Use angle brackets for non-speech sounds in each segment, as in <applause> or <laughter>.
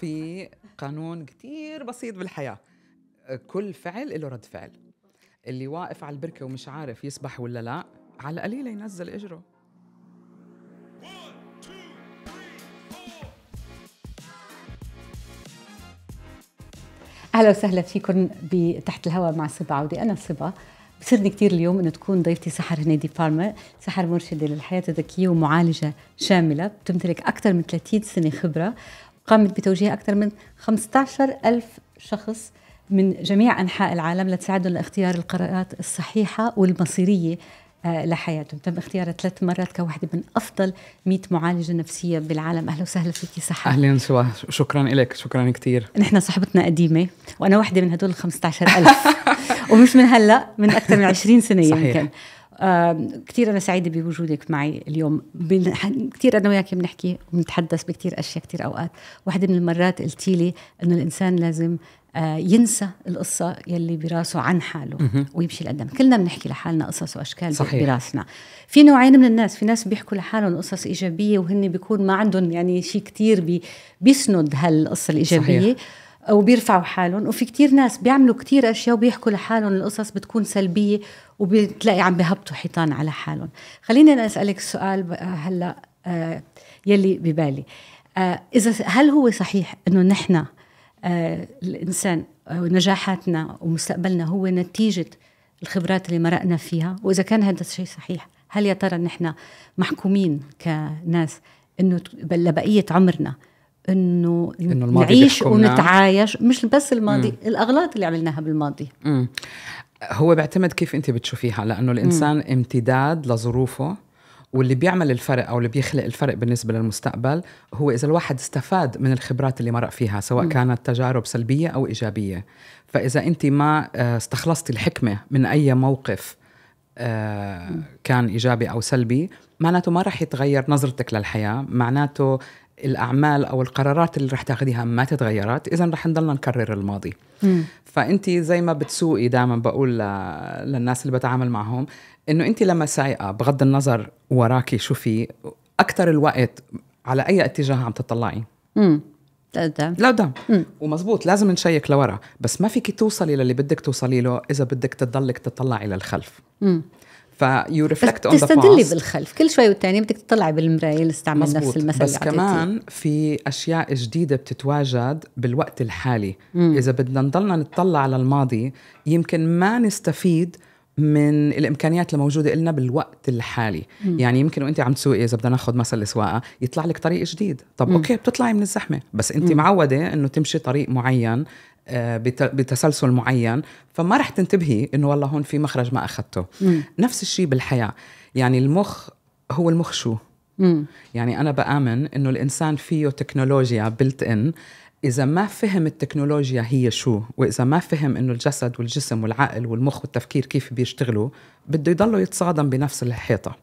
في قانون كتير بسيط بالحياة. كل فعل له رد فعل. اللي واقف على البركة ومش عارف يسبح ولا لا على القليلة ينزل إجره. أهلا وسهلا فيكم بتحت الهواء مع صبا عودي. أنا صبا. بسرني كثير اليوم إنه تكون ضيفتي سحر هنيدي فارما سحر مرشدة للحياة الذكية ومعالجة شاملة. بتمتلك أكثر من 30 سنة خبرة. قامت بتوجيه أكثر من 15 ألف شخص من جميع أنحاء العالم لتساعدهم لاختيار القرارات الصحيحة والمصيرية آه، لحياتهم. تم اختيارها ثلاث مرات كواحدة من أفضل 100 معالجة نفسية بالعالم. أهلا وسهلا فيكي صحة أهلا سوا شكرا لك شكرا كثير نحن صحبتنا قديمة وأنا واحدة من هدول ال 15000 <laughs> ومش من هلأ من أكثر من 20 سنة صحيح. يمكن. كثير أنا سعيدة بوجودك معي اليوم. كثير أنا وياك بنحكي وبنتحدث بكثير أشياء كثير أوقات. واحدة من المرات قلتي لي إنه الإنسان لازم آه، ينسى القصة يلي براسه عن حاله ويمشي لقدام. كلنا بنحكي لحالنا قصص وأشكال صحيح. براسنا. في نوعين من الناس. في ناس بيحكوا لحالهم قصص إيجابية وهن بيكون ما عندهم يعني شيء كتير بي بيسند هالقصة الإيجابية. صحيح. وبيرفعوا حالهم. وفي كتير ناس بيعملوا كتير أشياء وبيحكوا لحالهم القصص بتكون سلبية وبتلاقي عم بهبطوا حيطان على حالهم. خليني أنا أسألك السؤال هلأ آه يلي ببالي. آه إذا هل هو صحيح أنه نحن آه، الإنسان ونجاحاتنا ومستقبلنا هو نتيجة الخبرات اللي مرقنا فيها؟ وإذا كان هذا الشيء صحيح هل يا ترى نحن محكومين كناس إنه لبقية عمرنا إنه نعيش ونتعايش مش بس الماضي مم. الأغلاط اللي عملناها بالماضي مم. هو بيعتمد كيف أنت بتشوفيها لأنه الإنسان مم. امتداد لظروفه واللي بيعمل الفرق أو اللي بيخلق الفرق بالنسبة للمستقبل هو إذا الواحد استفاد من الخبرات اللي مرق فيها سواء م. كانت تجارب سلبية أو إيجابية فإذا أنت ما آه، استخلصتي الحكمة من أي موقف آه، كان إيجابي أو سلبي معناته ما راح يتغير نظرتك للحياة معناته الأعمال أو القرارات اللي رح تاخذيها ما تتغيرات إذا رح نضلنا نكرر الماضي. مم. فأنت زي ما بتسوقي دائما بقول للناس اللي بتعامل معهم إنه أنت لما سايقة بغض النظر وراكي شو في أكثر الوقت على أي اتجاه عم تطلعي؟ امم لقدام. لقدام. ومزبوط لازم نشيك لورا بس ما فيك توصلي للي بدك توصلي له إذا بدك تضلك تطلعي للخلف. امم في you reflect on تستدلي بالخلف كل شوي والتاني بدك تطلعي بالمراية نستعمل نفس المثل بس كمان في أشياء جديدة بتتواجد بالوقت الحالي مم. إذا بدنا نضلنا نطلع على الماضي يمكن ما نستفيد من الإمكانيات الموجودة لنا بالوقت الحالي مم. يعني يمكن وانت عم تسوقي إذا بدنا ناخذ مثل السواقة يطلع لك طريق جديد طب مم. أوكي بتطلعي من الزحمة بس انت مم. معودة إنه تمشي طريق معين بتسلسل معين فما رح تنتبهي إنه والله هون في مخرج ما اخذته مم. نفس الشيء بالحياة. يعني المخ هو المخ شو؟ مم. يعني أنا بآمن إنه الإنسان فيه تكنولوجيا بلت ان إذا ما فهم التكنولوجيا هي شو وإذا ما فهم إنه الجسد والجسم والعقل والمخ والتفكير كيف بيشتغلوا بده يضلوا يتصادم بنفس الحيطة.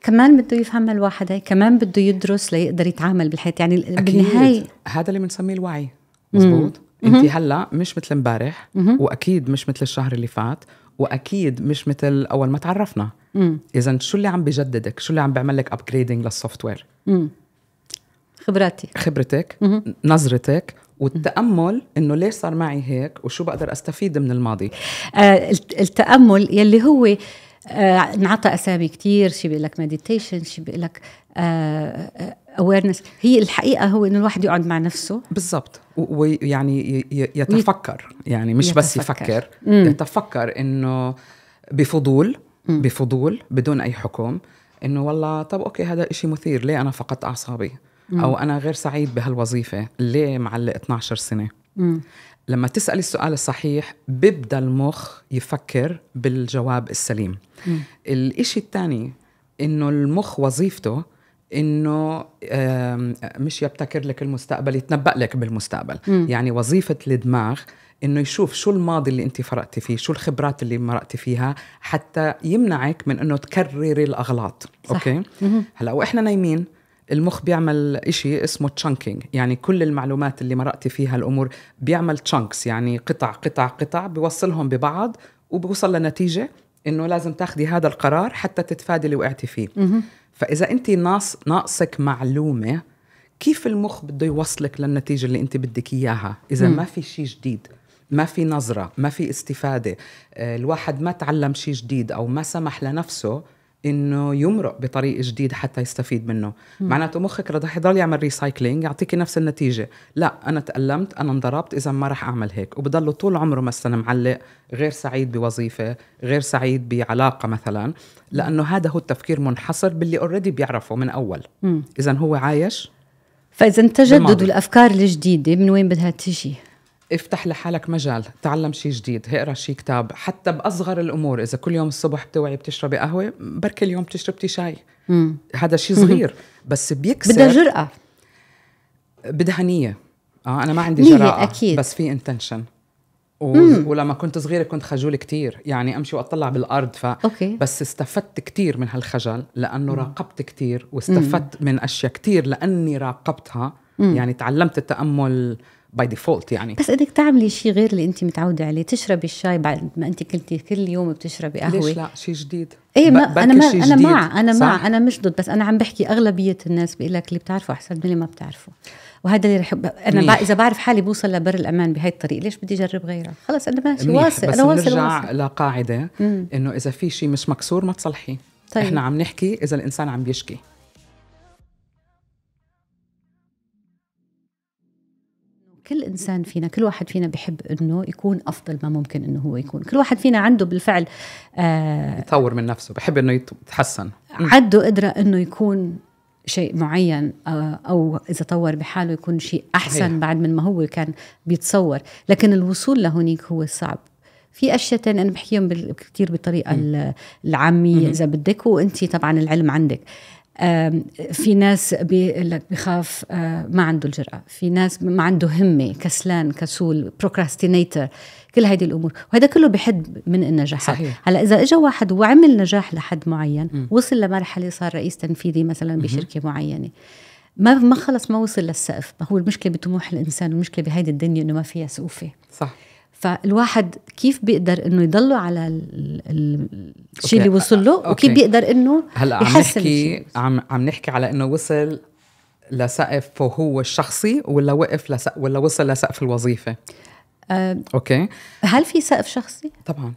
كمان بده يفهم الواحد هي كمان بده يدرس ليقدر يتعامل بالحياة يعني بالنهاية هذا اللي بنسميه الوعي. مزبوط؟ انت هلا مش مثل امبارح واكيد مش مثل الشهر اللي فات واكيد مش مثل أول ما تعرفنا. اذا شو اللي عم بجددك؟ شو اللي عم بيعمل لك upgrading لل software خبراتي. خبرتك نظرتك والتأمل إنه ليش صار معي هيك وشو بقدر أستفيد من الماضي؟ آه التأمل يلي هو آه انعطى أسامي كتير شي بيقول لك meditation شي بيقول لك awareness هي الحقيقة هو إنه الواحد يقعد مع نفسه بالضبط ويعني يتفكر يعني مش يتفكر. بس يفكر مم. يتفكر إنه بفضول مم. بفضول بدون أي حكم إنه والله طب أوكي هذا إشي مثير ليه أنا فقدت أعصابي مم. أو أنا غير سعيد بهالوظيفة ليه معلق 12 سنة مم. لما تسأل السؤال الصحيح بيبدأ المخ يفكر بالجواب السليم مم. الإشي الثاني إنه المخ وظيفته إنه مش يبتكر لك المستقبل يتنبأ لك بالمستقبل. مم. يعني وظيفة الدماغ إنه يشوف شو الماضي اللي أنت فرقتي فيه شو الخبرات اللي مرقتي فيها حتى يمنعك من إنه تكرري الأغلاط. صح. أوكي؟ هلأ وإحنا نايمين المخ بيعمل إشي اسمه chunking يعني كل المعلومات اللي مرقتي فيها الأمور بيعمل chunks يعني قطع قطع قطع بيوصلهم ببعض وبوصل لنتيجة إنه لازم تاخدي هذا القرار حتى تتفادي اللي وقعتي فيه. فإذا أنت ناقص ناقصك معلومة كيف المخ بده يوصلك للنتيجة اللي انت بدك إياها إذا. ما في شيء جديد ما في نظرة ما في استفادة آه، الواحد ما تعلم شيء جديد أو ما سمح لنفسه إنه يمرق بطريق جديد حتى يستفيد منه. معناته مخك رح يضل يعمل recycling يعطيكي نفس النتيجة. لا أنا تألمت أنا انضربت إذا ما رح أعمل هيك. وبضله طول عمره مثلا معلق غير سعيد بوظيفة غير سعيد بعلاقة مثلا. لأنه هذا هو التفكير منحصر باللي already بيعرفه من أول. اذا هو عايش فإذا تجدد الأفكار الجديدة من وين بدها تجي؟ افتح لحالك مجال تعلم شيء جديد اقرأ شيء كتاب حتى بأصغر الأمور إذا كل يوم الصبح بتوعي بتشربي قهوة بركي اليوم بتشربتي شاي مم. هذا شيء صغير بس بيكسر بدها جرأة بدها نية آه أنا ما عندي جرأة أكيد. بس في intention و... ولما كنت صغيرة كنت خجول كتير يعني أمشي وأطلع بالأرض ف... أوكي. بس استفدت كتير من هالخجل لأنه مم. راقبت كتير واستفدت مم. من أشياء كتير لأني راقبتها مم. يعني تعلمت التأمل by default يعني. بس بدك تعملي شيء غير اللي انت متعودة عليه تشربي الشاي بعد ما انت كنتي كل يوم بتشربي قهوة. ليش لا؟ شيء جديد. إيه ما أنا ما أنا مع أنا صح؟ مع أنا مش ضد بس أنا عم بحكي أغلبية الناس بيقول لك اللي بتعرفه أحسن من اللي ما بتعرفه وهذا اللي رح أنا بع... إذا بعرف حالي بوصل لبر الأمان بهي الطريق ليش بدي أجرب غيرها خلص أنا ماشي واصل أنا واصل نرجع واصل. لقاعدة إنه إذا في شيء مش مكسور ما تصلحيه طيب. إحنا عم نحكي إذا الإنسان عم بيشكي كل إنسان فينا كل واحد فينا بيحب إنه يكون أفضل ما ممكن إنه هو يكون. كل واحد فينا عنده بالفعل آه يطور من نفسه بحب إنه يتحسن. عنده قدرة إنه يكون شيء معين آه، أو إذا طور بحاله يكون شيء أحسن صحيح. بعد من ما هو كان بيتصور. لكن الوصول لهونيك هو صعب. في أشياء تانية أنا بحكيهم كثير بالطريقة العامية. إذا بدك وانت طبعا العلم عندك. في ناس بخاف آه، ما عنده الجرأة. في ناس ما عنده همة كسلان كسول بروكراستينيتر كل هذه الأمور. وهذا كله بحد من النجاحات. صحيح. هلأ إذا إجا واحد وعمل نجاح لحد معين م. وصل لمرحلة صار رئيس تنفيذي مثلا بشركة معينة ما ما خلص ما وصل للسقف. ما هو المشكلة بطموح الإنسان المشكلة بهيدي الدنيا إنه ما فيها سقوفة. صح. فالواحد كيف بيقدر إنه يضله على الشيء اللي وصل له. وكيف بيقدر إنه هلأ عم نحكي عم عم نحكي على إنه وصل لسقف هو الشخصي ولا وقف لسقف ولا وصل لسقف الوظيفة. أه أوكي. هل في سقف شخصي؟ طبعا.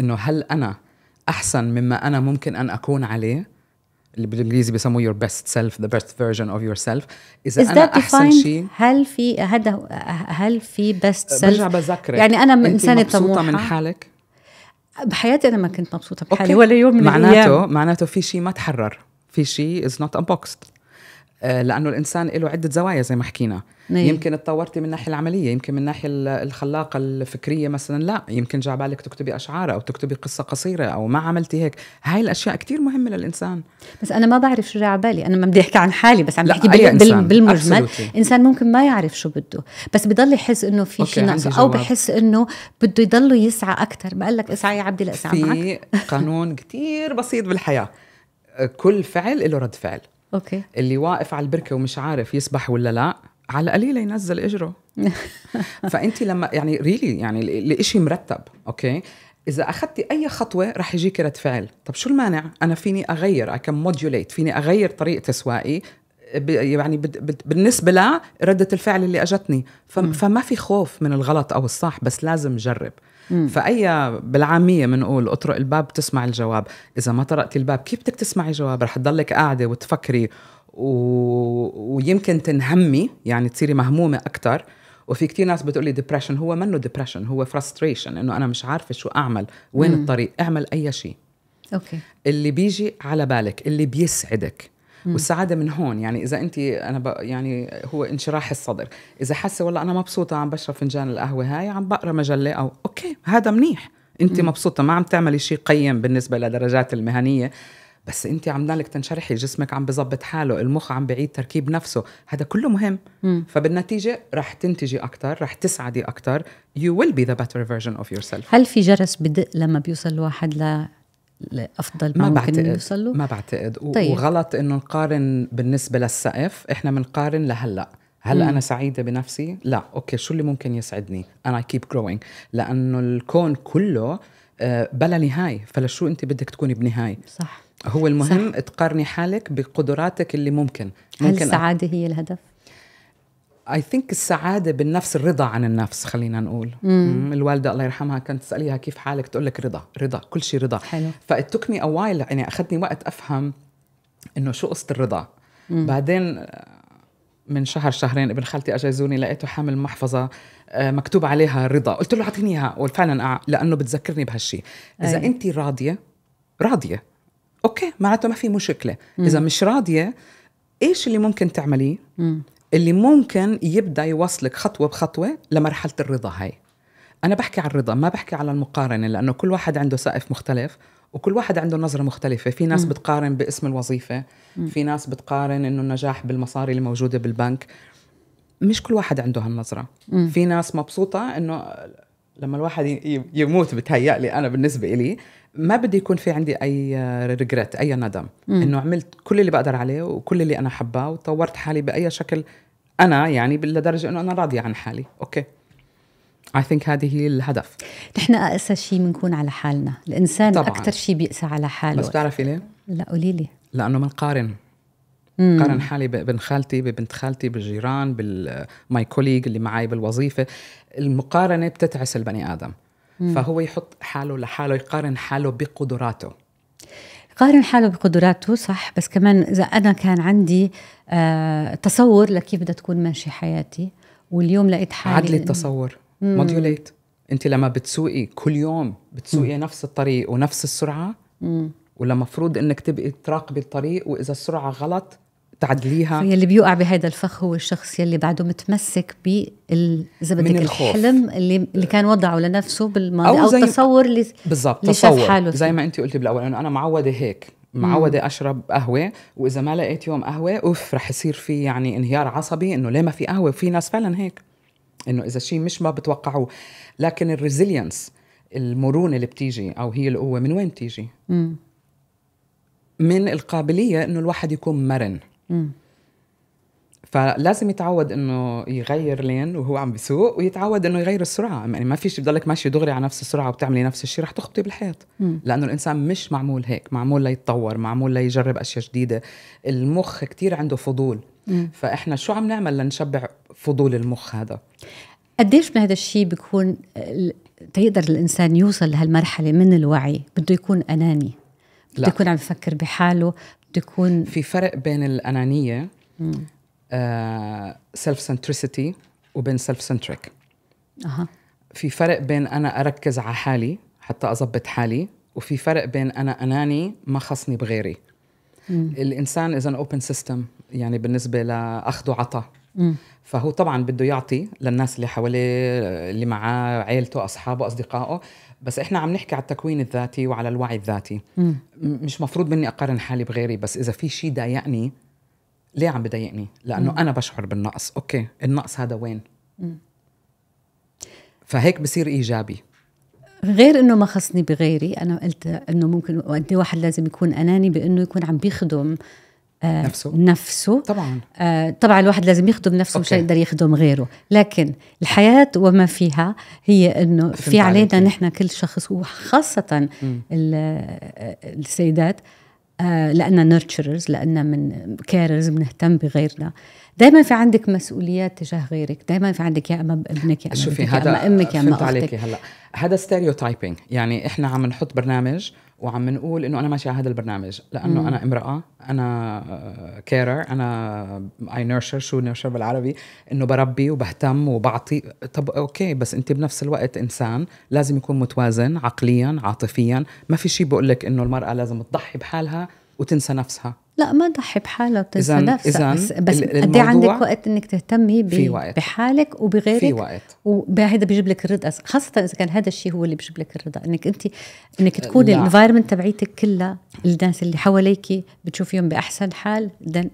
إنه هل أنا أحسن مما أنا ممكن أن أكون عليه؟ اللي بالإنجليزي بسموه your best self the best version of yourself. إذا Is أنا أحسن شيء هل في هذا هل في best self برجع بذكرك. يعني أنا إنسانة طموحه من حالك؟ بحياتي أنا ما كنت مبسوطة بحالي ولا يوم من معناته الأيام. معناته في شيء ما تحرر. في شيء is not unboxed. آه، لأنه الإنسان له عدة زوايا زي ما حكينا. نعم. يمكن تطورتي من الناحيه العملية يمكن من الناحيه الخلاقة الفكرية مثلا لا. يمكن جاء بالك تكتبي أشعار أو تكتبي قصة قصيرة أو ما عملتي هيك. هاي الأشياء كتير مهمة للإنسان. بس أنا ما بعرف شو جاء على بالي. أنا ما بدي أحكي عن حالي بس عم بحكي بال... إنسان. بالمجمل. Absolutely. إنسان ممكن ما يعرف شو بده بس بضل يحس إنه في شيء ناقص. أو بحس إنه بده يضل يسعى أكثر بقول لك اسعى يا عبدي لاسعى معك. في قانون كتير بسيط بالحياة. كل فعل له رد فعل. أوكي. اللي واقف على البركة ومش عارف يسبح ولا لا على قليله ينزل إجره. <laughs> فانت لما يعني really يعني الإشي مرتب أوكي؟ إذا اخذتي أي خطوة رح يجيك رد فعل. طب شو المانع؟ أنا فيني أغير I can modulate فيني أغير طريقة سواقتي يعني بالنسبة لردة الفعل اللي أجتني. فما في خوف من الغلط أو الصح بس لازم جرب فأي بالعامية بنقول أطرق الباب تسمع الجواب. إذا ما طرقتي الباب كيف بدك تسمعي جواب رح تضلك قاعدة وتفكري و... ويمكن تنهمي يعني تصيري مهمومة أكثر وفي كتير ناس بتقولي depression هو منه depression هو frustration إنه أنا مش عارفة شو أعمل وين مم. الطريق؟ اعمل أي شيء. أوكي. اللي بيجي على بالك اللي بيسعدك والسعادة من هون. يعني إذا انت أنا ب... يعني هو انشراح الصدر. إذا حاسة والله أنا مبسوطة عم بشرب فنجان القهوة هاي عم بقرأ مجلة أو أوكي هذا منيح. انت مم. مبسوطة. ما عم تعملي شيء قيم بالنسبة لدرجات المهنية بس انت عم لك تنشرحي جسمك عم بظبط حاله المخ عم بعيد تركيب نفسه. هذا كله مهم. مم. فبالنتيجة رح تنتجي أكثر رح تسعدي أكثر you will be the better version of yourself. هل في جرس بدق لما بيوصل الواحد لأفضل ما, ما ممكن يوصل له ما بعتقد. طيب. وغلط إنه نقارن بالنسبة للسقف إحنا بنقارن لهلأ. هل مم. أنا سعيدة بنفسي؟ لا. أوكي شو اللي ممكن يسعدني؟ أنا keep growing لأنه الكون كله آه، بلا نهاية. فلشو أنت بدك تكوني بنهاية؟ صح. هو المهم صح. تقارني حالك بقدراتك اللي ممكن. ممكن هل السعادة هي الهدف؟ I think السعادة بالنفس الرضا عن النفس خلينا نقول. مم. الوالدة الله يرحمها كانت تسأليها كيف حالك؟ تقول لك رضا رضا كل شيء رضا. حلو. فا took me a while يعني أخذني وقت أفهم إنه شو قصة الرضا. مم. بعدين من شهر شهرين ابن خالتي اجى يزورني لقيته حامل محفظة آه، مكتوب عليها رضا. قلت له أعطيني إياها. وفعلا لأنه بتذكرني بهالشيء إذا أي. انت راضية راضية. أوكي معناته ما في مشكلة. مم. إذا مش راضية إيش اللي ممكن تعمليه؟ مم. اللي ممكن يبدأ يوصلك خطوة بخطوة لمرحلة الرضا هاي أنا بحكي عن الرضا ما بحكي على المقارنة لأنه كل واحد عنده سقف مختلف وكل واحد عنده نظرة مختلفة في ناس م. بتقارن باسم الوظيفة م. في ناس بتقارن إنه النجاح بالمصاري اللي موجودة بالبنك مش كل واحد عنده هالنظرة م. في ناس مبسوطة إنه لما الواحد يموت بتهيأ لي أنا بالنسبة إلي ما بدي يكون في عندي أي regret أي ندم. إنه عملت كل اللي بقدر عليه وكل اللي أنا حباه وطورت حالي بأي شكل أنا يعني لدرجة إنه أنا راضية عن حالي. أوكي. I think هذه هي الهدف. نحن اقسى شيء بنكون على حالنا. الإنسان أكثر شيء بيقسى على حاله. بس بتعرفي ليه؟ لا قولي لي. لأنه بنقارن قارن. حالي بابن خالتي ببنت خالتي بالجيران بال my colleague اللي معي بالوظيفة. المقارنة بتتعس البني آدم. مم. فهو يحط حاله لحاله يقارن حاله بقدراته قارن حاله بقدراته صح بس كمان إذا أنا كان عندي آه تصور لكيف بدها تكون ماشي حياتي واليوم لقيت حالي عدلي التصور موديوليت أنت لما بتسوقي كل يوم بتسوقي مم. نفس الطريق ونفس السرعة مم. ولا مفروض إنك تبقي تراقبي الطريق وإذا السرعة غلط تعدليها. اللي بيوقع بهذا الفخ هو الشخص يلي بعده متمسك بال اذا بدك الحلم اللي اللي كان وضعه لنفسه بالماضي أو, أو التصور اللي بالضبط اللي تصور. حاله زي ما انت قلتي بالأول إنه أنا معودة هيك معودة مم. أشرب قهوة وإذا ما لقيت يوم قهوة أوف رح يصير في يعني انهيار عصبي إنه ليه ما في قهوة؟ وفي ناس فعلا هيك. إنه إذا شيء مش ما بتوقعوه. لكن ال resilience المرونة اللي بتيجي أو هي القوة من وين بتيجي؟ من القابلية إنه الواحد يكون مرن. مم. فلازم يتعود إنه يغير لين وهو عم بيسوق ويتعود إنه يغير السرعة. يعني ما فيش تضلك ماشي دغري على نفس السرعة وبتعملي نفس الشيء رح تخبطي بالحيط. لأنه الإنسان مش معمول هيك معمول ليتطور معمول ليجرب أشياء جديدة. المخ كتير عنده فضول. مم. فإحنا شو عم نعمل لنشبع فضول المخ هذا؟ قديش من هذا الشيء بيكون تيقدر الإنسان يوصل لهالمرحلة من الوعي؟ بده يكون أناني. بده يكون عم يفكر بحاله يكون في فرق بين الأنانية self-centricity وبين self-centric أها. في فرق بين أنا أركز على حالي حتى اضبط حالي وفي فرق بين أنا أناني ما خصني بغيري. مم. الإنسان اذا open system يعني بالنسبة لاخذ وعطاء فهو طبعا بده يعطي للناس اللي حواليه اللي معاه عيلته أصحابه أصدقائه بس إحنا عم نحكي على التكوين الذاتي وعلى الوعي الذاتي مم. مش مفروض مني أقارن حالي بغيري بس إذا في شيء ضايقني ليه عم بضايقني لأنه مم. أنا بشعر بالنقص أوكي النقص هذا وين مم. فهيك بصير إيجابي غير إنه ما خصني بغيري أنا قلت إنه ممكن قد واحد لازم يكون أناني بإنه يكون عم بيخدم نفسه. نفسه. طبعا. آه طبعا الواحد لازم يخدم نفسه مش يقدر يخدم غيره. لكن الحياة وما فيها هي إنه في علينا نحن كل شخص وخاصة السيدات آه لأننا nurturers لأننا من carers بنهتم بغيرنا. دائما في عندك مسؤوليات تجاه غيرك. دائما في عندك يا أما ابنك يا أما شوفي هذا يا أما أمك يا أما أختك. هلا هذا stereotyping يعني إحنا عم نحط برنامج وعم نقول إنه أنا ماشي على هذا البرنامج لأنه مم. أنا امرأة أنا carer أنا a nurturer شو nurturer بالعربي إنه بربي وبهتم وبعطي. طب أوكي بس أنت بنفس الوقت إنسان لازم يكون متوازن عقليا عاطفيا. ما في شيء بقول لك إنه المرأة لازم تضحي بحالها وتنسى نفسها. لا ما ضحي بحالها وتنسى نفسها بس, بس قد عندك وقت إنك تهتمي في وقت. بحالك وبغيرك في وقت وهذا بيجيب لك الرضا خاصة إذا كان هذا الشيء هو اللي بيجيب لك الرضا إنك انت إنك تكون الانفايرمنت تبعيتك كلها الناس اللي حواليك بتشوفيهم بأحسن حال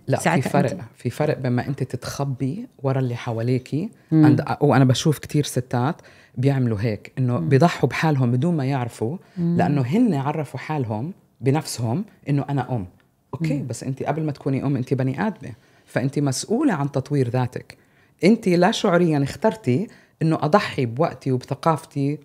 لا في فرق أنت. في فرق بما أنت تتخبي ورا اللي حواليكي عند وأنا بشوف كتير ستات بيعملوا هيك إنه بيضحوا بحالهم بدون ما يعرفوا مم. لأنه هن عرفوا حالهم بنفسهم إنه أنا أم أوكي مم. بس انت قبل ما تكوني أم انت بني آدمة فانت مسؤولة عن تطوير ذاتك انت لا شعوريا اخترتي إنه أضحي بوقتي وبثقافتي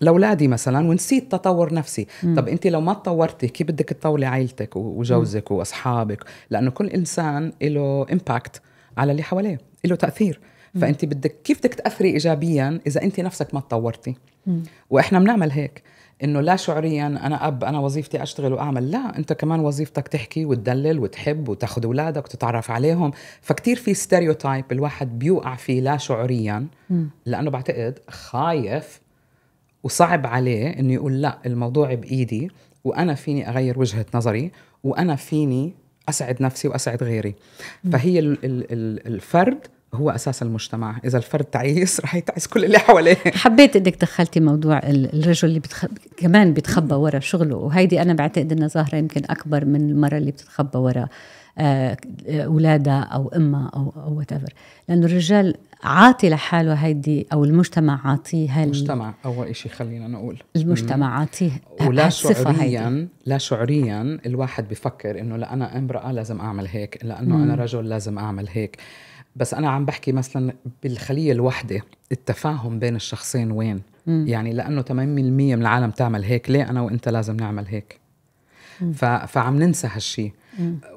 لأولادي مثلا ونسيت تطور نفسي مم. طب انت لو ما تطورتي كيف بدك تطوري عائلتك وجوزك مم. وأصحابك لأنه كل إنسان له impact على اللي حواليه له تأثير مم. فانت بدك كيف بدك تأثري ايجابيا إذا انت نفسك ما تطورتي مم. وإحنا بنعمل هيك إنه لا شعوريا أنا أب أنا وظيفتي أشتغل وأعمل. لا أنت كمان وظيفتك تحكي وتدلل وتحب وتاخذ أولادك وتتعرف عليهم. فكتير في stereotype الواحد بيوقع فيه لا شعوريا لأنه بعتقد خايف وصعب عليه إنه يقول لا الموضوع بإيدي وأنا فيني أغير وجهة نظري وأنا فيني أسعد نفسي وأسعد غيري. فهي الفرد هو أساس المجتمع. إذا الفرد تعيس <laughs> رح يتعس كل اللي حواليه. حبيت إنك دخلتي موضوع الرجل اللي بتخ... كمان بيتخبى ورا شغله وهيدي أنا بعتقد إنها ظاهرة يمكن أكبر من المرة اللي بتتخبى ورا آه، اولادها أو امها أو أو وات لأنه الرجال عاطي لحاله هيدي أو المجتمع عاطيه هال المجتمع أول شيء خلينا نقول. المجتمع عاطيه ولا شعوريا لا شعوريا الواحد بفكر إنه لا أنا أمرأة لازم أعمل هيك لأنه مم. أنا رجل لازم أعمل هيك. بس أنا عم بحكي مثلا بالخلية الوحدة التفاهم بين الشخصين وين؟ مم. يعني لأنه 80% من العالم تعمل هيك ليه أنا وإنت لازم نعمل هيك؟ ف... فعم ننسى هالشيء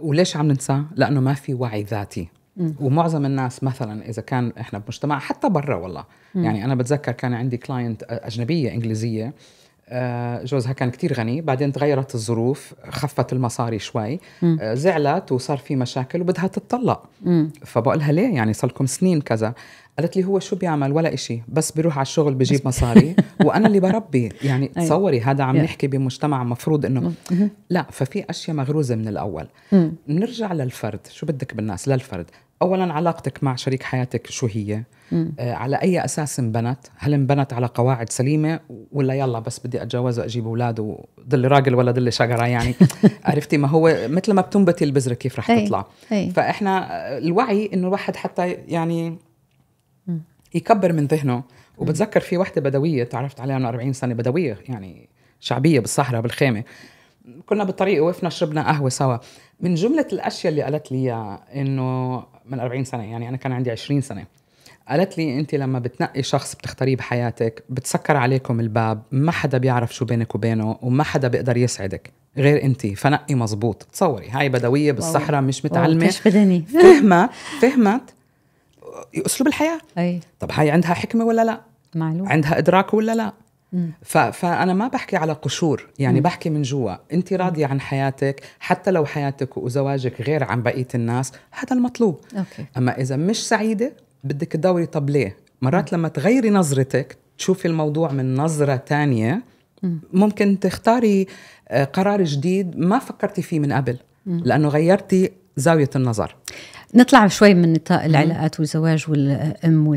وليش عم ننساه لأنه ما في وعي ذاتي. مم. ومعظم الناس مثلا إذا كان إحنا بمجتمع حتى برا والله. مم. يعني أنا بتذكر كان عندي كلاينت أجنبية إنجليزية. جوزها كان كتير غني بعدين تغيرت الظروف خفت المصاري شوي. آه، زعلت وصار في مشاكل وبدها تتطلق. فبقول لها ليه؟ يعني صار لكم سنين كذا. قالت لي هو شو بيعمل؟ ولا إشي. بس بيروح على الشغل بجيب مصاري. <laughs> وأنا اللي بربي. يعني تصوري هذا عم نحكي بمجتمع مفروض إنه لا ففي أشياء مغروزة من الأول. نرجع للفرد. شو بدك بالناس؟ للفرد. اولا علاقتك مع شريك حياتك شو هي؟ آه على أي أساس انبنت؟ هل انبنت على قواعد سليمة؟ ولا يلا بس بدي اتجوز وأجيب أولاد وضل راجل ولا ضل شجرة يعني؟ <laughs> عرفتي ما هو مثل ما بتنبتي البذرة كيف رح تطلع. هي. فإحنا الوعي إنه الواحد حتى يعني يكبر من ذهنه. وبتذكر في وحدة بدوية تعرفت عليها من 40 سنة بدوية يعني شعبية بالصحراء بالخيمة. كنا بالطريق وقفنا شربنا قهوة سوا. من جملة الأشياء اللي قالت لي إنه من 40 سنة يعني أنا كان عندي 20 سنة. قالت لي أنت لما بتنقي شخص بتختاريه بحياتك بتسكر عليكم الباب ما حدا بيعرف شو بينك وبينه وما حدا بيقدر يسعدك غير أنت. فنقي مزبوط تصوري هاي بدوية بالصحراء مش متعلمة. <laughs> فهمت فهمت. أسلوب الحياة. أي. طب هاي عندها حكمة ولا لا؟ معلوم. عندها إدراك ولا لا. فأنا ما بحكي على قشور يعني مم. بحكي من جوا أنت راضية عن حياتك حتى لو حياتك وزواجك غير عن بقية الناس هذا المطلوب أوكي. أما إذا مش سعيدة بدك تدوري طب ليه مرات مم. لما تغيري نظرتك تشوفي الموضوع من نظرة تانية ممكن تختاري آه، قرار جديد ما فكرتي فيه من قبل. لأنه غيرتي زاوية النظر نطلع شوي من نطاق العلاقات والزواج والأم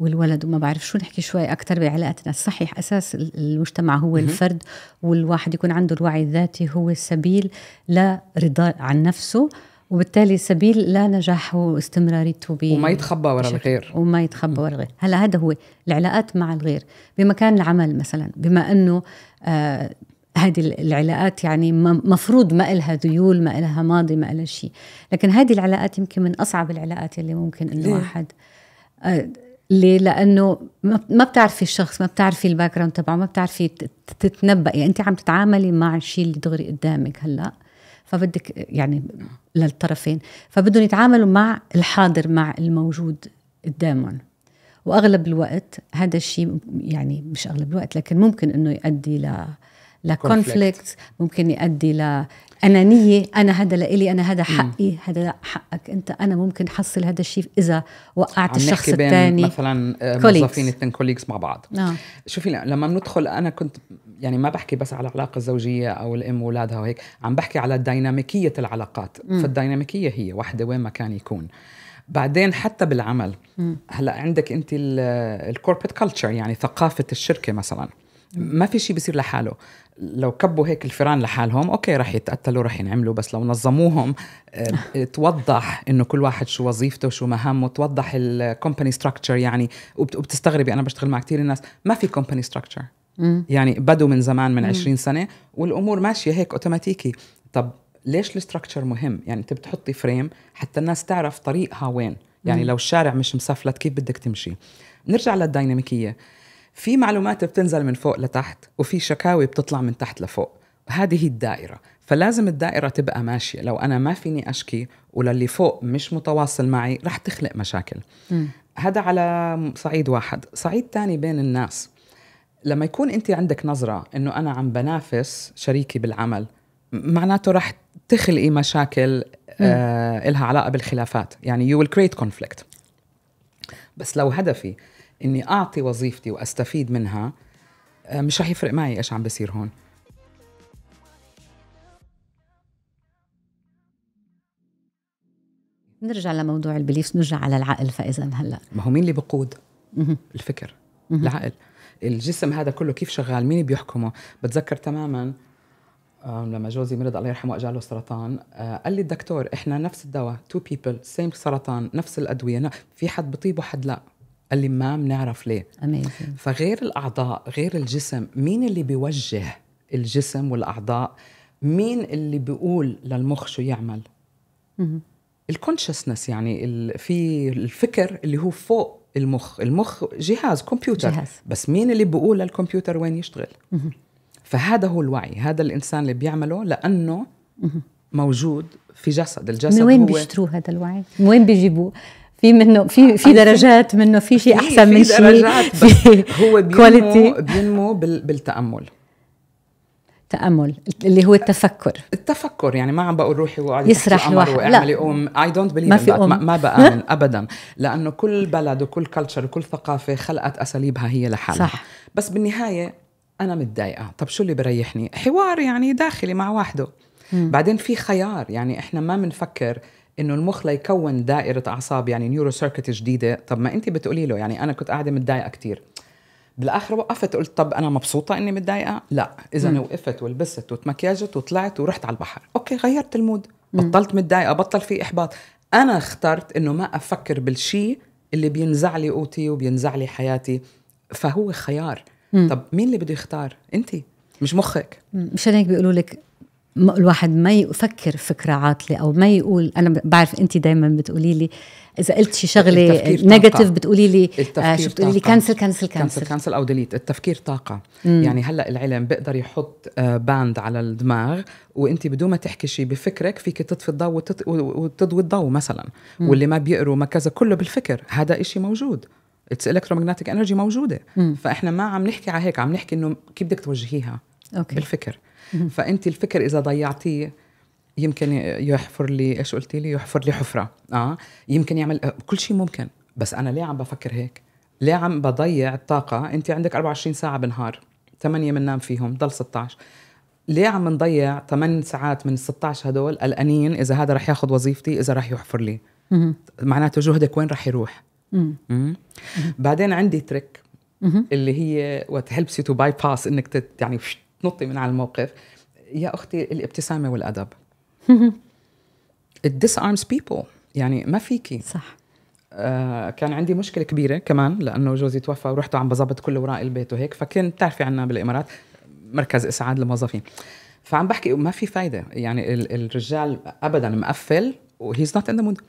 والولد وما بعرف شو نحكي شوي أكثر بعلاقاتنا صحيح أساس المجتمع هو الفرد والواحد يكون عنده الوعي الذاتي هو السبيل لرضا عن نفسه وبالتالي سبيل لا نجاحه واستمراريته وما يتخبى ورا الغير. وما يتخبى ورا الغير. هلا هذا هو العلاقات مع الغير. بمكان العمل مثلا بما إنه آه هذه العلاقات يعني مفروض ما إلها ذيول ما إلها ماضي ما إلها شيء. لكن هذه العلاقات يمكن من أصعب العلاقات اللي ممكن إنه واحد آه ليه؟ لأنه ما بتعرفي الشخص ما بتعرفي ال background تبعه ما بتعرفي تتنبئي يعني أنت عم تتعاملي مع الشيء اللي دغري قدامك هلأ. فبدك يعني للطرفين. فبدهم يتعاملوا مع الحاضر مع الموجود قدامهم. وأغلب الوقت هذا الشيء يعني مش أغلب الوقت لكن ممكن إنه يؤدي ل ل conflict ممكن يؤدي لأنانية أنا هذا لإلي أنا هذا حقي هذا حقك. أنت أنا ممكن حصل هذا الشيء إذا وقعت الشخص الثاني. مثلا آه، موظفين اثنين colleagues مع بعض. آه. شوفي لما بندخل أنا كنت يعني ما بحكي بس على العلاقة الزوجية أو الأم وأولادها وهيك عم بحكي على ديناميكية العلاقات. م. فالديناميكية هي واحدة وين ما كان يكون. بعدين حتى بالعمل هلا عندك أنت ال corporate culture يعني ثقافة الشركة مثلا. ما في شيء بيصير لحاله. لو كبوا هيك الفيران لحالهم أوكي رح يتقتلوا رح ينعملوا بس لو نظموهم آه، توضح إنه كل واحد شو وظيفته شو مهامه توضح ال company structure يعني وبتستغربي أنا بشتغل مع كثير الناس ما في company structure يعني بدوا من زمان من 20 سنة والأمور ماشية هيك اوتوماتيكي طب ليش ال structure مهم؟ يعني أنت بتحطي frame حتى الناس تعرف طريقها وين. يعني لو الشارع مش مسفلت كيف بدك تمشي؟ نرجع للديناميكية. في معلومات بتنزل من فوق لتحت وفي شكاوي بتطلع من تحت لفوق. هذه هي الدائرة. فلازم الدائرة تبقى ماشية. لو أنا ما فيني أشكي وللي فوق مش متواصل معي رح تخلق مشاكل. م. هذا على صعيد واحد. صعيد تاني بين الناس. لما يكون أنت عندك نظرة إنه أنا عم بنافس شريكي بالعمل معناته رح تخلقي مشاكل آه لها علاقة بالخلافات. يعني you will create conflict. بس لو هدفي إني أعطي وظيفتي وأستفيد منها آه مش رح يفرق معي إيش عم بيصير هون. نرجع لموضوع البليفز نرجع على العقل فإذا هلأ. ما هو مين اللي بقود؟ الفكر العقل. الجسم هذا كله كيف شغال؟ مين بيحكمه؟ بتذكر تماما لما جوزي مرض الله يرحمه اجاله سرطان آه، قال لي الدكتور إحنا نفس الدواء two people same سرطان نفس الأدوية في حد بطيب وحد لا. قال لي ما بنعرف ليه؟ Amazing. فغير الأعضاء غير الجسم مين اللي بيوجه الجسم والأعضاء؟ مين اللي بيقول للمخ شو يعمل؟ الكونشسنس يعني في الفكر اللي هو فوق المخ. المخ جهاز كمبيوتر. جهاز. بس مين اللي بيقول للكمبيوتر وين يشتغل؟ فهذا هو الوعي. هذا الإنسان اللي بيعمله لأنه موجود في جسد. الجسد من وين هو بيشتروه هذا الوعي؟ من وين بيجيبوه؟ في منه في في درجات منه في شيء أحسن من شيء في هو <laughs> بينمو بينمو بالتأمل. تأمل اللي هو التفكر. التفكر يعني ما عم بقول روحي وقعدي يسرح لوحده. واعملي أم I don't believe ما في أم. ما, بامن <laughs> ابدا. لأنه كل بلد وكل culture وكل ثقافة خلقت أساليبها هي لحالها. صح. بس بالنهاية أنا متضايقة. طب شو اللي بريحني؟ حوار يعني داخلي مع واحدة مم. بعدين في خيار يعني إحنا ما بنفكر إنه المخ ليكون دائرة أعصاب يعني neuro circuit جديدة. طب ما انت بتقولي له يعني أنا كنت قاعدة متضايقة كثير بالآخر وقفت قلت طب أنا مبسوطة إني متضايقة؟ لا. إذا وقفت ولبست وتمكيجت وطلعت ورحت على البحر. أوكي غيرت ال mood. بطلت متضايقة بطل في إحباط. أنا اخترت إنه ما أفكر بالشيء اللي بينزع لي قوتي وبينزع لي حياتي. فهو خيار. مم. طب مين اللي بده يختار؟ انت مش مخك. مشان هيك بيقولوا لك الواحد ما يفكر فكرة عاطلة أو ما يقول أنا بعرف انت دائما بتقولي لي إذا قلت شي شغلة negative بتقولي لي آه شو بتقولي لي؟ cancel cancel cancel cancel أو delete التفكير طاقة. مم. يعني هلأ العلم بيقدر يحط آه band على الدماغ وانت بدون ما تحكي شيء بفكرك فيك تطفي الضوء وتضوي الضوء مثلا. مم. واللي ما بيقروا ما كذا كله بالفكر. هذا إشي موجود. it's electromagnetic energy موجودة. مم. فإحنا ما عم نحكي على هيك عم نحكي إنه كيف بدك توجهيها؟ أوكي. بالفكر. فأنت الفكر إذا ضيعتيه يمكن يحفر لي إيش قلتي لي؟ يحفر لي حفرة. آه. يمكن يعمل كل شيء ممكن. بس أنا ليه عم بفكر هيك؟ ليه عم بضيع الطاقة؟ أنت عندك 24 ساعة بالنهار 8 بننام فيهم ضل 16 ليه عم نضيع 8 ساعات من ال 16 هدول قلقانين إذا هذا رح ياخذ وظيفتي إذا رح يحفر لي. معناته جهدك وين رح يروح. بعدين عندي trick اللي هي what helps you to bypass انك يعني تنطي من على الموقف. يا أختي الابتسامة والأدب. <laughs> It disarms people. يعني ما فيكي. صح. آه كان عندي مشكلة كبيرة كمان لأنه جوزي توفى ورحت عم بظبط كل اوراق البيت وهيك فكنت بتعرفي عنا بالإمارات مركز إسعاد للموظفين فعم بحكي ما في فايدة. يعني الرجال ابدا مقفل و he's not in the mood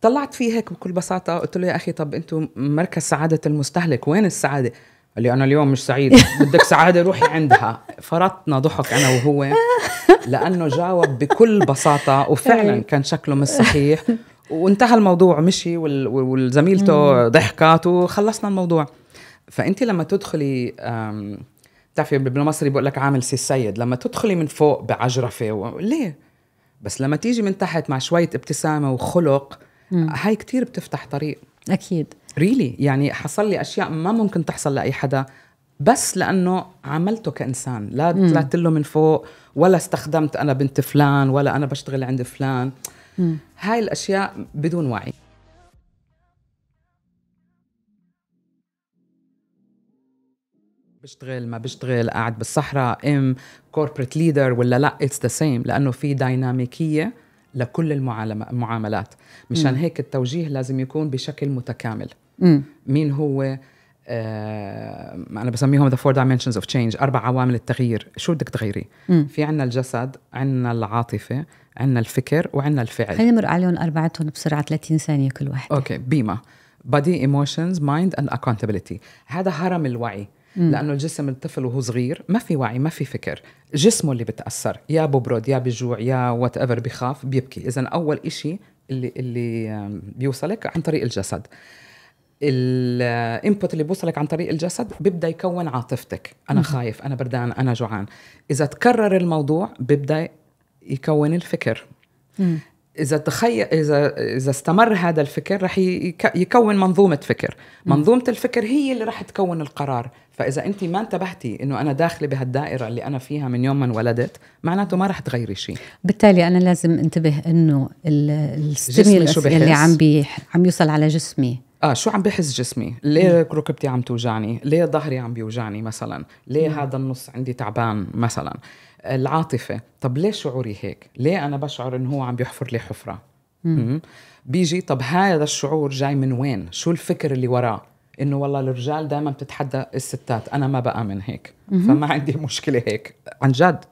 طلعت فيه هيك بكل بساطة قلت له يا أخي طب أنتم مركز سعادة المستهلك وين السعادة؟ قال لي أنا اليوم مش سعيد. بدك سعادة روحي عندها. فرطنا ضحك أنا وهو. لأنه جاوب بكل بساطة وفعلا كان شكله مش صحيح. وانتهى الموضوع مشي والزميلته ضحكت وخلصنا الموضوع. فأنت لما تدخلي بتعرفي بالمصري بقول لك عامل سي السيد. لما تدخلي من فوق بعجرفة و... ليه؟ بس لما تيجي من تحت مع شوية ابتسامة وخلق هاي كتير بتفتح طريق. أكيد. really really? يعني حصل لي أشياء ما ممكن تحصل لأي حدا بس لأنه عملته كإنسان. لا طلعت له من فوق ولا استخدمت أنا بنت فلان ولا أنا بشتغل عند فلان. مم. هاي الأشياء بدون وعي. بشتغل ما بشتغل قاعد بالصحراء أم corporate leader ولا لا؟ it's the same لأنه في دايناميكيه لكل المعاملات. مشان هيك التوجيه لازم يكون بشكل متكامل. مين هو آه أنا بسميهم the four dimensions of change أربع عوامل التغيير. شو بدك تغيري. في عنا الجسد عنا العاطفة عنا الفكر وعنا الفعل. خلينا نمر عليهم أربعتهم بسرعة 30 ثانية كل واحد. أوكي بيما. Body emotions mind and accountability. هذا هرم الوعي. مم. لأنه الجسم الطفل وهو صغير ما في وعي ما في فكر. جسمه اللي بتأثر يا ببرد يا بجوع يا whatever بخاف بيبكي. اذا أول إشي اللي اللي بيوصلك عن طريق الجسد. ال input اللي بوصلك عن طريق الجسد بيبدأ يكون عاطفتك. أنا خايف أنا بردان أنا جوعان. إذا تكرر الموضوع بيبدأ يكون الفكر. إذا تخيل إذا إذا استمر هذا الفكر رح يكون منظومة فكر. منظومة الفكر هي اللي رح تكون القرار. فإذا أنت ما انتبهتي إنه أنا داخلة بهالدائرة اللي أنا فيها من يوم ما انولدت معناته ما رح تغيري شيء. بالتالي أنا لازم انتبه إنه ال stimulus اللي عم بي عم يوصل على جسمي آه شو عم بحس جسمي؟ ليه ركبتي عم توجعني؟ ليه ظهري عم بيوجعني مثلا؟ ليه مم. هذا النص عندي تعبان مثلا؟ العاطفة طب ليه شعوري هيك؟ ليه أنا بشعر إنه هو عم بيحفر لي حفرة؟ مم. بيجي طب هذا الشعور جاي من وين؟ شو الفكر اللي وراه؟ إنه والله الرجال دائما بتتحدى الستات أنا ما بآمن هيك فما عندي مشكلة هيك عن جد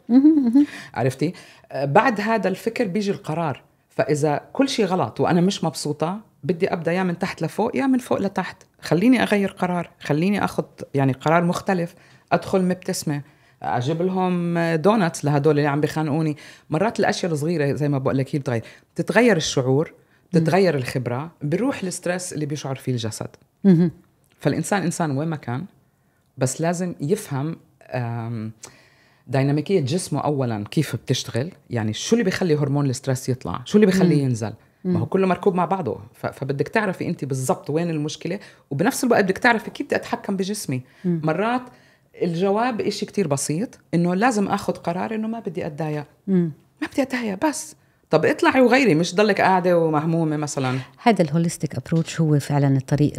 عرفتي بعد هذا الفكر بيجي القرار فإذا كل شيء غلط وأنا مش مبسوطة بدي أبدأ يا من تحت لفوق يا من فوق لتحت. خليني أغير قرار خليني أخذ يعني قرار مختلف أدخل مبتسمة أجيب لهم donuts لهدول اللي عم بخانقوني. مرات الأشياء الصغيرة زي ما بقول لك هي بتغير. بتتغير الشعور بتتغير الخبرة بيروح ال stress اللي بيشعر فيه الجسد. فالإنسان إنسان وين ما كان بس لازم يفهم ديناميكية جسمه اولا كيف بتشتغل يعني شو اللي بيخلي هرمون ال stress يطلع شو اللي بيخليه ينزل. ما هو كله مركوب مع بعضه. فبدك تعرفي انت بالضبط وين المشكلة وبنفس الوقت بدك تعرفي كيف بدي أتحكم بجسمي. مرات الجواب إشي كتير بسيط إنه لازم آخذ قرار إنه ما بدي أتضايق. ما بدي أتضايق بس. طب اطلعي وغيري مش ضلك قاعدة ومهمومة مثلا؟ هذا ال holistic approach هو فعلا الطريق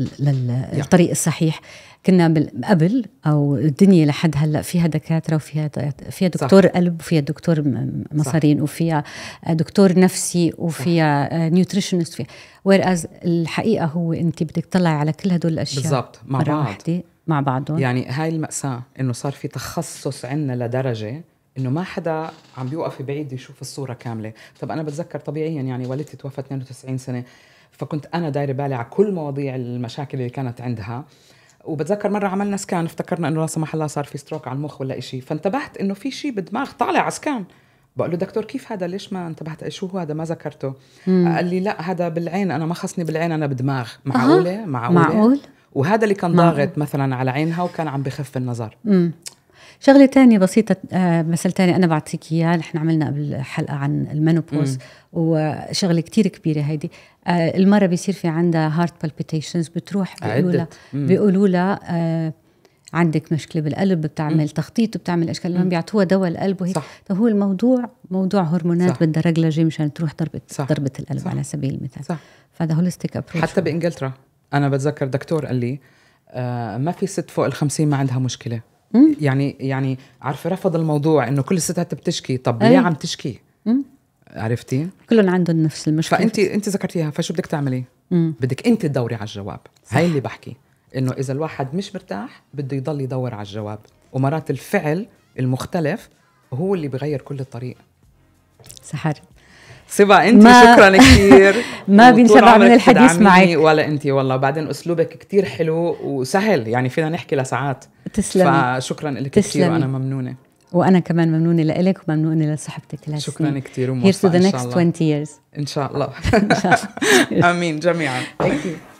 الطريق الصحيح. كنا قبل أو الدنيا لحد هلأ فيها دكاترة وفيها فيها دكتور صح. قلب وفيها دكتور مصارين صح. وفيها دكتور نفسي وفيها nutritionist فيها. where الحقيقة هو أنت بدك تطلعي على كل هدول الأشياء بالضبط مع بعض. واحدة مع بعضهم. يعني هاي المأساة إنه صار في تخصص عندنا لدرجة إنه ما حدا عم بيوقف بعيد يشوف الصورة كاملة، طب أنا بتذكر طبيعيا يعني والدتي توفت 92 سنة فكنت أنا دايرة بالي على كل مواضيع المشاكل اللي كانت عندها. وبتذكر مرة عملنا scan افتكرنا إنه لا سمح الله صار في stroke على المخ ولا إشي. فانتبهت إنه في شيء بالدماغ طالع على scan بقول له دكتور كيف هذا؟ ليش ما انتبهت؟ شو هو هذا؟ ما ذكرته. مم. قال لي لا هذا بالعين أنا ما خصني بالعين أنا بدماغ. معقولة؟ أه. معقولة؟ معقول؟ وهذا اللي كان ضاغط مثلا على عينها وكان عم بخف النظر. مم. شغلة تانية بسيطة آه مثل تاني أنا بعطيك اياه نحن عملنا قبل حلقة عن ال menopause وشغلة كتير كبيرة هيدي. آه المرة بيصير في عندها heart palpitations بتروح بيقولوا لها بيقولوا لها آه عندك مشكلة بالقلب بتعمل تخطيط وبتعمل أشكال لما بيعطوها دواء القلب وهيك. طب هو الموضوع موضوع هرمونات بدها رجلجه مشان تروح ضربه ضربة القلب صح. على سبيل المثال. صح. فهذا holistic approach حتى بإنجلترا أنا بتذكر دكتور قال لي آه ما في ست فوق ال 50 ما عندها مشكلة. مم. يعني يعني عارفة رفض الموضوع إنه كل الستات بتشكي. طب ليه عم تشكي؟ مم. عرفتي؟ كلهم عندهم نفس المشكلة. فانت انت ذكرتيها فشو بدك تعملي؟ مم. بدك أنت تدوري على الجواب. صح. هاي اللي بحكي إنه إذا الواحد مش مرتاح بده يضل يدور على الجواب. ومرات الفعل المختلف هو اللي بغير كل الطريق. سحر صبا انت ما شكرا كثير <laughs> ما بينشبع من الحديث معك. ولا انت والله بعدين أسلوبك كثير حلو وسهل يعني فينا نحكي لساعات. تسلم فشكرا لك كثير وأنا ممنونة. وأنا كمان ممنونة لك وممنونة لصحبتك شكرا كثير وموفقة Here's to the next 20 years. إن شاء الله. <laughs> <laughs> آمين جميعا. Thank you.